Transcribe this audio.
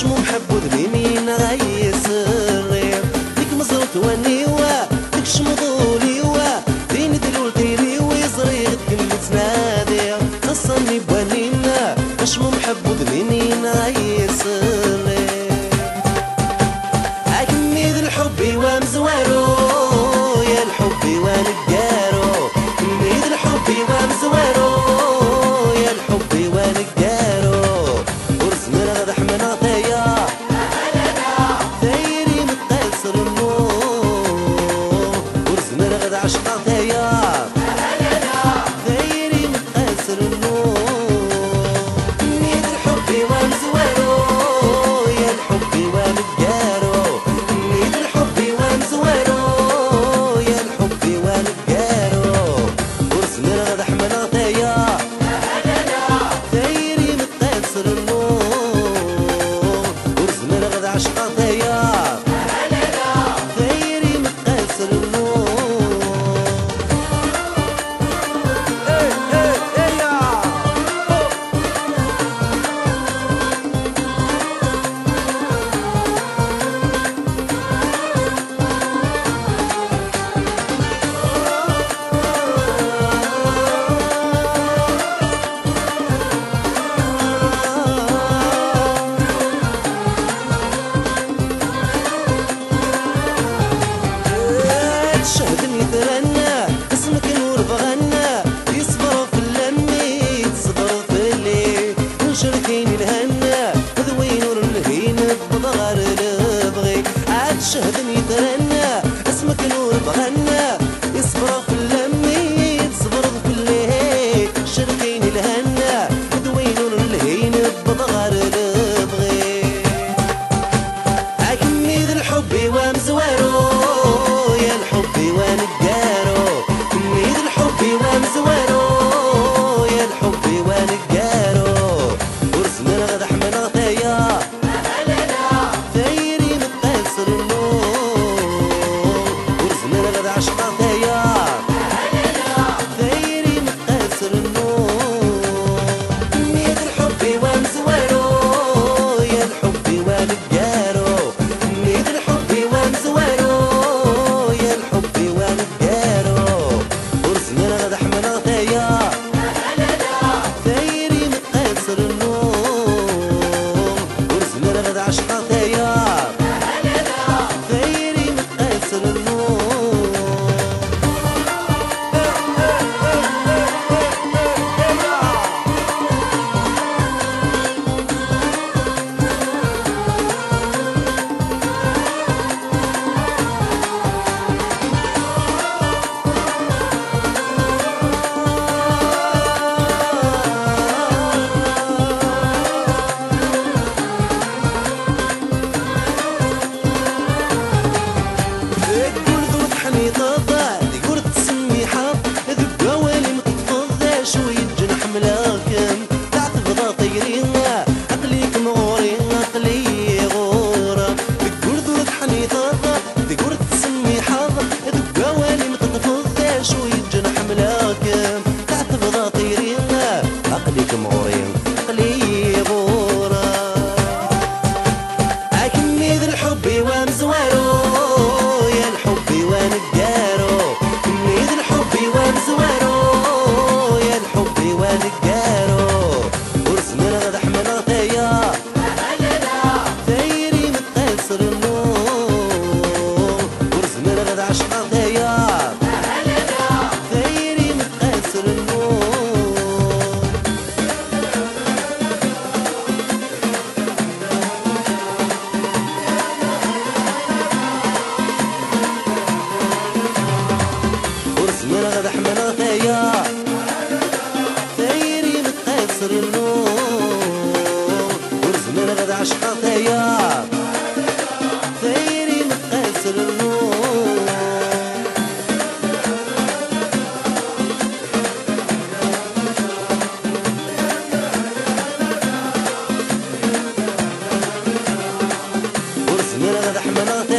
شمو محبو ذميمين غيسرير ديك مزروت ونيوا ديك شمضول شهدني يترنى اسمك نور بغنى يصبروا في اللمي تصبروا في الليل شرقين الهنا دوين الهين بضغر البغي عقمي ذي الحب ومزوارو يا الحب وندارو كمي ذي الحب ومزوارو He wins away. زحمه